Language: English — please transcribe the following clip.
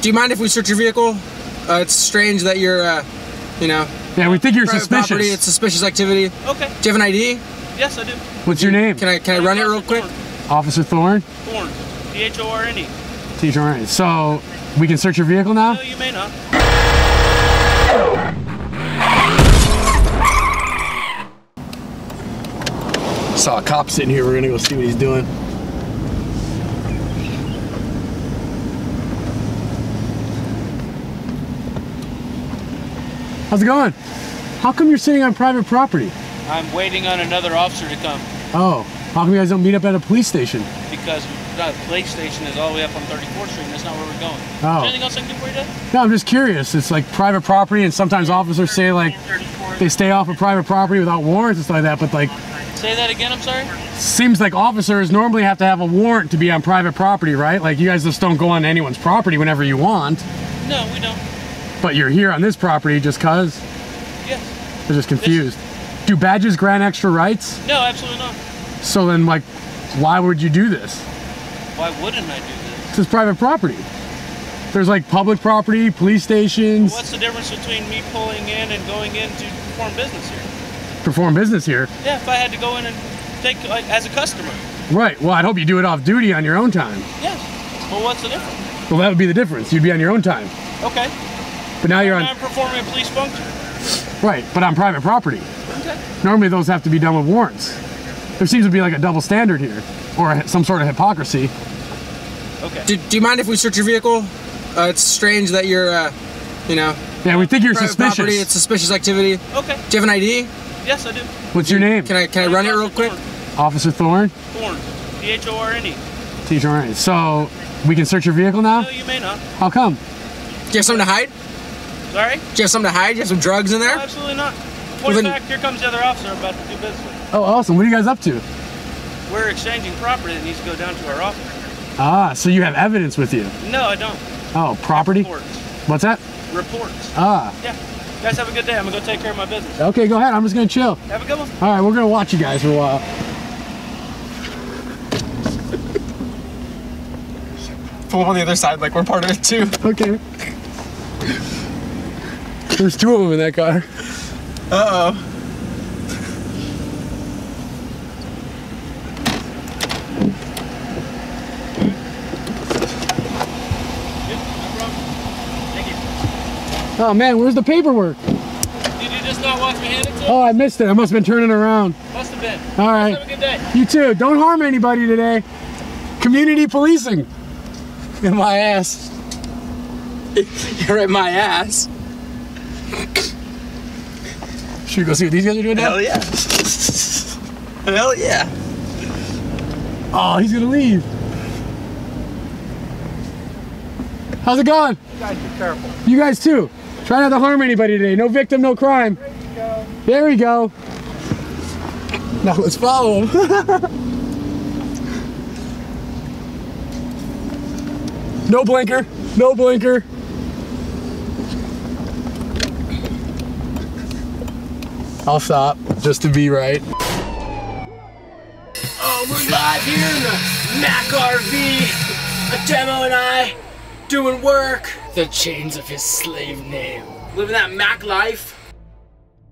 do you mind if we search your vehicle? Uh, it's strange that you're, uh, you know, Yeah, we think you're suspicious. property. It's suspicious activity. Okay. Do you have an ID? Yes, I do. What's your name? Can I can I run it real quick? Officer Thorne. Thorn. T H O R N E. Teacher. So we can search your vehicle now? No, you may not. Saw a cop sitting here. We're gonna go see what he's doing. How's it going? How come you're sitting on private property? I'm waiting on another officer to come Oh, how come you guys don't meet up at a police station? because the police station is all the way up on 34th Street and that's not where we're going. Oh. Is Oh. there anything else I can do for you today? No, I'm just curious. It's like private property, and sometimes officers say like they stay off of private property without warrants and stuff like that. But like, Say that again, I'm sorry? seems like officers normally have to have a warrant to be on private property, right? Like you guys just don't go on anyone's property whenever you want. No, we don't. But you're here on this property just cause. Yes. I'm just confused. Do badges grant extra rights? No, absolutely not. So then, like, why would you do this? Why wouldn't I do this? This is private property. There's like public property, police stations, What's the difference between me pulling in and going in to perform business here? perform business here. Yeah, if I had to go in and take, like, as a customer. Right. Well, I'd hope you do it off duty on your own time. Yes. Well, what's the difference? Well, that would be the difference. You'd be on your own time. Okay. But now you're on. I'm performing a police function. Right, but on private property. Okay. Normally those have to be done with warrants. There seems to be like a double standard here, or some sort of hypocrisy. Okay. Do, do you mind if we search your vehicle? Uh, it's strange that you're, uh, you know, Yeah, we think you're private suspicious. property. It's suspicious activity. Okay. Do you have an ID? Yes, I do. What's your name? Can I can I run it real quick? Officer Thorne. Thorn. T H O R N E. Teacher. So we can search your vehicle now? No, you may not. How come? Do you have something to hide? Sorry? Do you have something to hide? Do you have some drugs in No, there? absolutely not. Well, Point then- fact, here comes the other officer I'm about to do business. Oh, awesome. What are you guys up to? We're exchanging property that needs to go down to our office. Ah, so you have evidence with you. No, I don't. Oh, property? Reports. What's that? Reports. Ah, Yeah. You guys have a good day. I'm gonna go take care of my business. okay, go ahead. I'm just gonna chill. Have a good one. All right, we're gonna watch you guys for a while. Pull on the other side like we're part of it too. Okay. There's two of them in that car. Uh oh. Oh man, where's the paperwork? Did you just not watch me hand it to him? Oh, I missed it. I must have been turning around. Must have been. All Have a good day. You too. Don't harm anybody today. Community policing. In my ass. You're in my ass. Should we go see what these guys are doing now? Hell yeah. Hell yeah. Oh, he's gonna leave. How's it going? You guys be careful. You guys too. Try not to harm anybody today. No victim, no crime. There we go. Now let's follow him. no blinker. No blinker. I'll stop just to be right. Oh, we're live here in the Mac RV. Ademo and I doing work. The chains of his slave name. Living that Mac life.